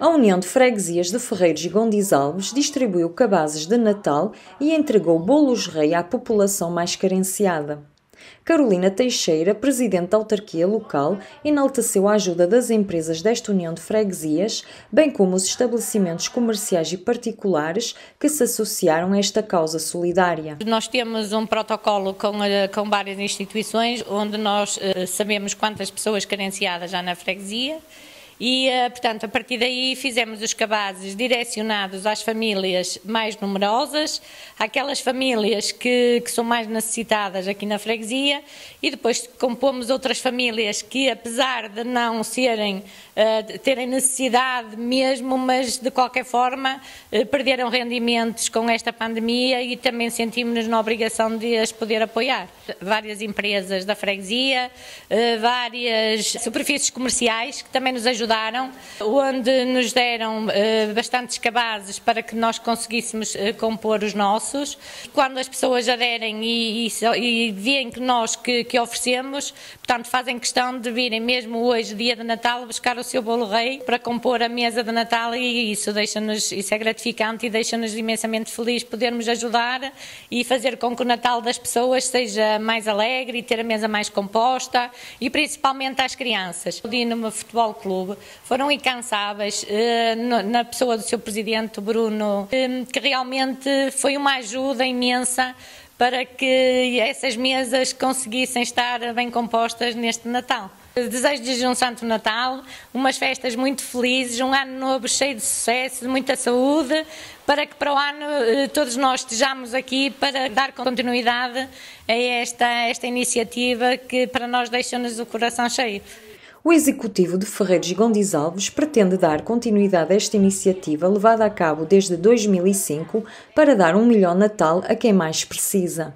A União de Freguesias de Ferreiros e Gondis Alves distribuiu cabazes de Natal e entregou bolos rei à população mais carenciada. Carolina Teixeira, presidente da autarquia local, enalteceu a ajuda das empresas desta União de Freguesias, bem como os estabelecimentos comerciais e particulares que se associaram a esta causa solidária. Nós temos um protocolo com, eh, com várias instituições onde nós uh, sabemos quantas pessoas carenciadas há na freguesia e, eh, portanto, a partir daí fizemos os cabazes direcionados às famílias mais numerosas, àquelas famílias que, que são mais necessitadas aqui na freguesia e depois compomos outras famílias que, apesar de não serem, uh, terem necessidade mesmo, mas de qualquer forma uh, perderam rendimentos com esta pandemia e também sentimos-nos na obrigação de as poder apoiar. Várias empresas da freguesia, várias superfícies comerciais que também nos ajudam ajudaram, onde nos deram uh, bastantes cabazes para que nós conseguíssemos uh, compor os nossos. Quando as pessoas aderem e, e, e veem que nós que, que, oferecemos, portanto fazem questão de virem mesmo hoje, dia de Natal, buscar o seu bolo rei para compor a mesa de Natal e isso deixa-nos, isso é gratificante e deixa-nos imensamente felizes podermos ajudar e fazer com que o Natal das pessoas seja mais alegre e ter a mesa mais composta e principalmente às crianças. O Dinamo Futebol Clube foram incansáveis eh, na pessoa do seu presidente, Bruno, eh, que realmente foi uma ajuda imensa para que essas mesas conseguissem estar bem compostas neste Natal. Desejo-lhes um Santo Natal, umas festas muito felizes, um ano novo cheio de sucesso, de muita saúde, para que para o ano eh, todos nós estejamos aqui para dar continuidade a esta, esta iniciativa que para nós deixa-nos o coração cheio. O Executivo de Ferreiros Gondis Alves pretende dar continuidade a esta iniciativa levada a cabo desde 2005 para dar um melhor Natal a quem mais precisa.